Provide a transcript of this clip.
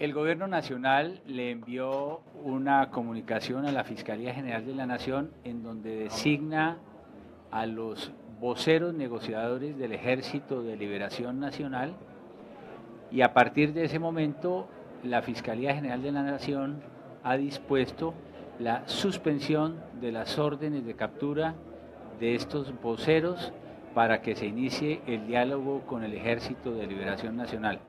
El gobierno nacional le envió una comunicación a la Fiscalía General de la Nación en donde designa a los voceros negociadores del Ejército de Liberación Nacional y a partir de ese momento la Fiscalía General de la Nación ha dispuesto la suspensión de las órdenes de captura de estos voceros para que se inicie el diálogo con el Ejército de Liberación Nacional.